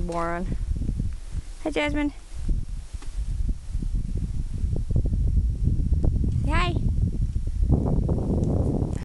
boron. Hi, Jasmine.